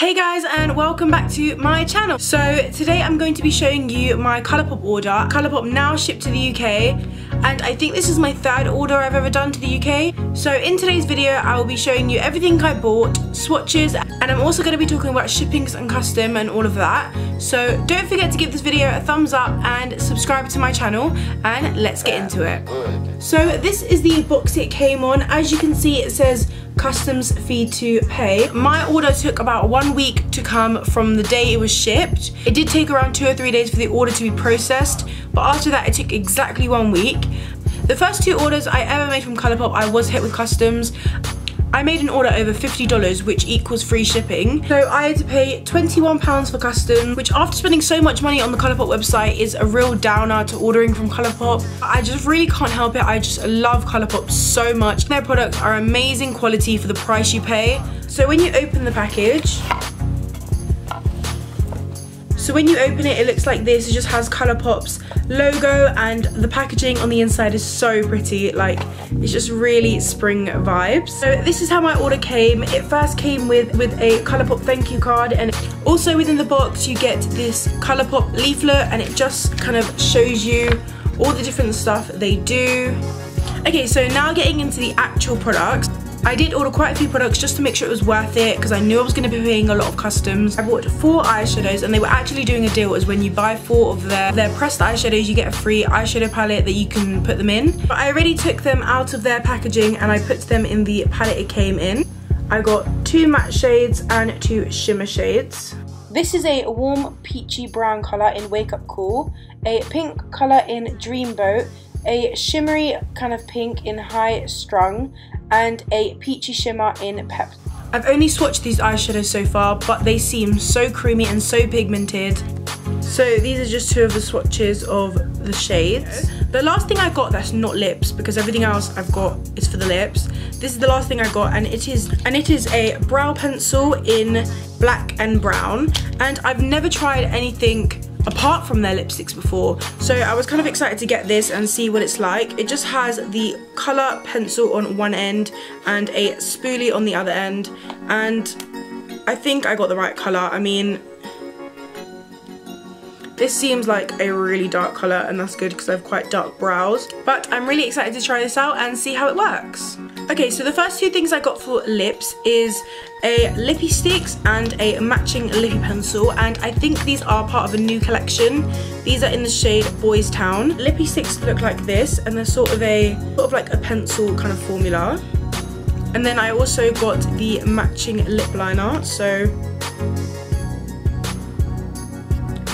Hey guys and welcome back to my channel. So today I'm going to be showing you my Colourpop order. Colourpop now shipped to the UK and I think this is my third order I've ever done to the UK. So in today's video I will be showing you everything I bought, swatches and I'm also going to be talking about shippings and custom and all of that. So don't forget to give this video a thumbs up and subscribe to my channel and let's get into it. So this is the box it came on. As you can see it says customs fee to pay. My order took about one week to come from the day it was shipped. It did take around two or three days for the order to be processed, but after that it took exactly one week. The first two orders I ever made from Colourpop, I was hit with customs. I made an order over $50 which equals free shipping. So I had to pay £21 for customs which after spending so much money on the Colourpop website is a real downer to ordering from Colourpop. I just really can't help it. I just love Colourpop so much. Their products are amazing quality for the price you pay. So when you open the package, so when you open it, it looks like this. It just has Colourpop's logo and the packaging on the inside is so pretty. Like, it's just really spring vibes. So this is how my order came. It first came with, with a Colourpop thank you card and also within the box you get this Colourpop leaflet and it just kind of shows you all the different stuff they do. Okay, so now getting into the actual products. I did order quite a few products just to make sure it was worth it because I knew I was going to be paying a lot of customs. I bought four eyeshadows and they were actually doing a deal as when you buy four of their, their pressed eyeshadows you get a free eyeshadow palette that you can put them in. But I already took them out of their packaging and I put them in the palette it came in. I got two matte shades and two shimmer shades. This is a warm peachy brown colour in Wake Up Cool, a pink colour in Dreamboat, a shimmery kind of pink in High Strung, and a peachy shimmer in Pep. I've only swatched these eyeshadows so far, but they seem so creamy and so pigmented. So these are just two of the swatches of the shades. The last thing I got that's not lips, because everything else I've got is for the lips. This is the last thing I got, and it is and it is a brow pencil in black and brown. And I've never tried anything apart from their lipsticks before. So I was kind of excited to get this and see what it's like. It just has the colour pencil on one end and a spoolie on the other end. And I think I got the right colour. I mean, this seems like a really dark colour and that's good because I have quite dark brows. But I'm really excited to try this out and see how it works. Okay, so the first two things I got for lips is a Lippie Stix and a matching Lippie Pencil and I think these are part of a new collection. These are in the shade Boys Town. Lippie Stix look like this and they're sort of a sort of like a pencil kind of formula. And then I also got the matching lip liner. So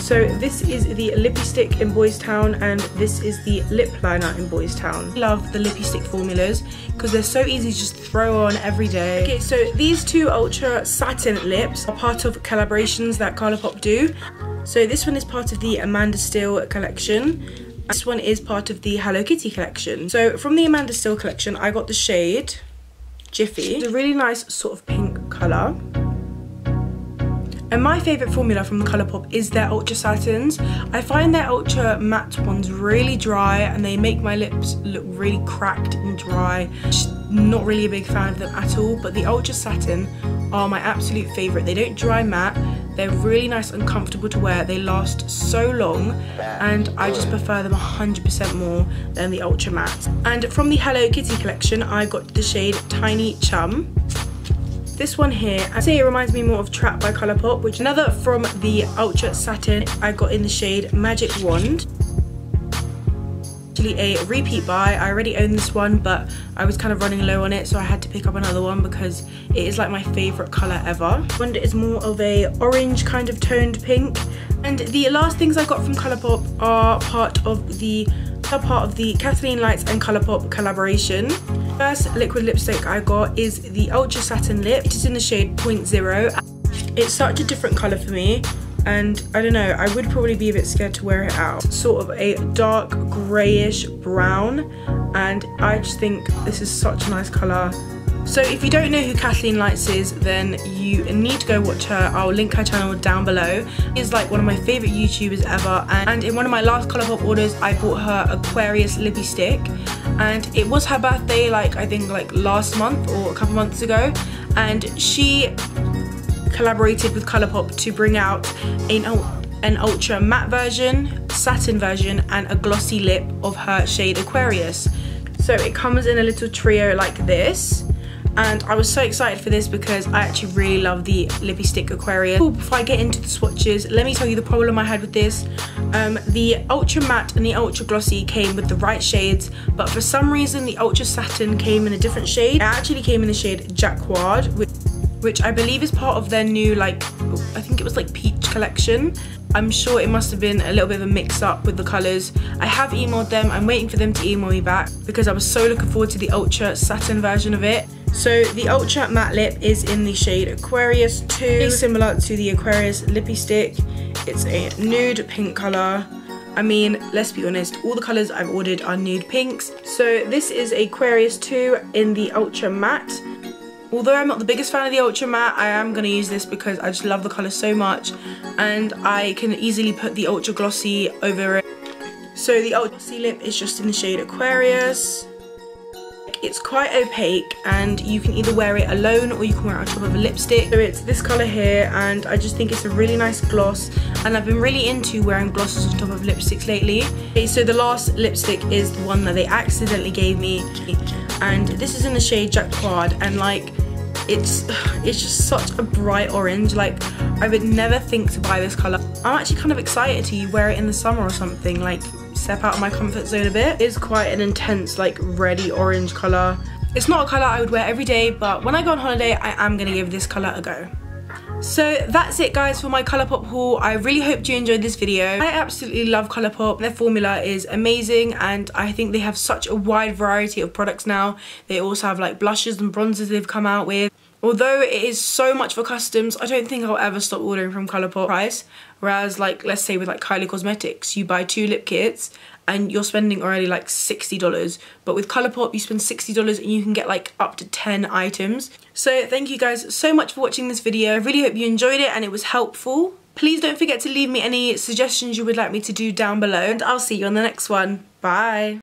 so this is the Lippie Stick in Boys Town and this is the lip liner in Boys Town. Love the Lippie Stick formulas because they're so easy to just throw on every day. Okay, so these two Ultra Satin lips are part of collaborations that Colourpop do. So this one is part of the Amanda Steele collection. This one is part of the Hello Kitty collection. So from the Amanda Steele collection, I got the shade Jiffy. It's a really nice sort of pink colour. And my favourite formula from Colourpop is their Ultra Satins. I find their Ultra Matte ones really dry and they make my lips look really cracked and dry. Not really a big fan of them at all, but the Ultra Satin are my absolute favourite. They don't dry matte, they're really nice and comfortable to wear. They last so long and I just prefer them 100% more than the Ultra Matte. And from the Hello Kitty collection, I got the shade Tiny Chum. This one here, I say it reminds me more of Trap by Colourpop, which another from the Ultra Satin I got in the shade Magic Wand. Actually a repeat buy, I already own this one but I was kind of running low on it so I had to pick up another one because it is like my favourite colour ever. Wand is more of a orange kind of toned pink and the last things I got from Colourpop are part of the part of the Kathleen Lights and Colourpop collaboration. First liquid lipstick I got is the Ultra Satin Lip. It is in the shade 0.0. It's such a different colour for me and I don't know, I would probably be a bit scared to wear it out. Sort of a dark greyish brown and I just think this is such a nice colour so if you don't know who Kathleen Lights is, then you need to go watch her. I'll link her channel down below. She's like one of my favourite YouTubers ever. And in one of my last Colourpop orders, I bought her Aquarius Lippie Stick. And it was her birthday, like I think like last month or a couple months ago. And she collaborated with Colourpop to bring out an, an ultra matte version, satin version and a glossy lip of her shade Aquarius. So it comes in a little trio like this and I was so excited for this because I actually really love the Lippie Stick Aquarius. Before I get into the swatches, let me tell you the problem I had with this. Um, the Ultra Matte and the Ultra Glossy came with the right shades, but for some reason the Ultra Satin came in a different shade. It actually came in the shade Jacquard, which, which I believe is part of their new like, I think it was like peach collection. I'm sure it must have been a little bit of a mix up with the colours. I have emailed them, I'm waiting for them to email me back because I was so looking forward to the Ultra Satin version of it. So the Ultra Matte Lip is in the shade Aquarius 2, Very similar to the Aquarius Lippie Stick. It's a nude pink colour. I mean, let's be honest, all the colours I've ordered are nude pinks. So this is Aquarius 2 in the Ultra Matte. Although I'm not the biggest fan of the Ultra Matte, I am going to use this because I just love the colour so much. And I can easily put the Ultra Glossy over it. So the Ultra Glossy lip is just in the shade Aquarius. It's quite opaque and you can either wear it alone or you can wear it on top of a lipstick. So it's this colour here and I just think it's a really nice gloss and I've been really into wearing glosses on top of lipsticks lately. Okay, so the last lipstick is the one that they accidentally gave me and this is in the shade Jacquard and like it's it's just such a bright orange like I would never think to buy this colour. I'm actually kind of excited to wear it in the summer or something like step out of my comfort zone a bit. It's quite an intense like reddy orange colour. It's not a colour I would wear every day but when I go on holiday I am going to give this colour a go. So that's it guys for my Colourpop haul. I really hope you enjoyed this video. I absolutely love Colourpop. Their formula is amazing and I think they have such a wide variety of products now. They also have like blushes and bronzers they've come out with. Although it is so much for customs, I don't think I'll ever stop ordering from Colourpop price. Whereas like, let's say with like Kylie Cosmetics, you buy two lip kits and you're spending already like $60. But with Colourpop, you spend $60 and you can get like up to 10 items. So thank you guys so much for watching this video. I really hope you enjoyed it and it was helpful. Please don't forget to leave me any suggestions you would like me to do down below and I'll see you on the next one. Bye.